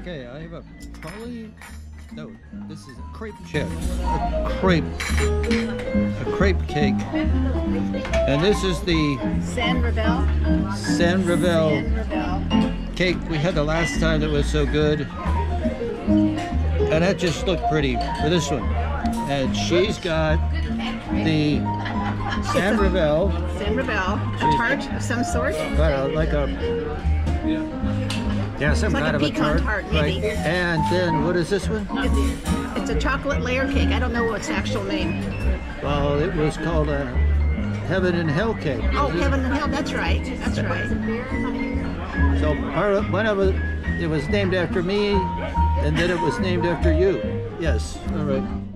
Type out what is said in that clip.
Okay, I have a probably no. This is a crepe chip, a crepe, a crepe cake, and this is the Sans Rival. Sans Rival Sans Rival. cake we had the last time that was so good, and that just looked pretty for this one. And she's got the Sans Rival, Sans Rival. A tart of some sort. got a, like a yeah, some It's like kind a of a pecan tart, tart, right? And then what is this one? It's, it's a chocolate layer cake. I don't know what's the actual name. Well, it was called a Heaven and Hell cake. Oh, it? heaven and hell. That's right. That's right. So part of, one of it, it was named after me, and then it was named after you. Yes, all right.